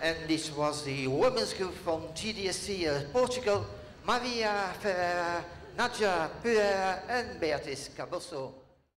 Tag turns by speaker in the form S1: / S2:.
S1: And this was the women's group from GDSC uh, Portugal, Maria Ferreira, Nadia Pereira and Beatriz Caboso.